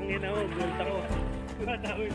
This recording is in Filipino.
Tangin ako, gold ako. Matawin.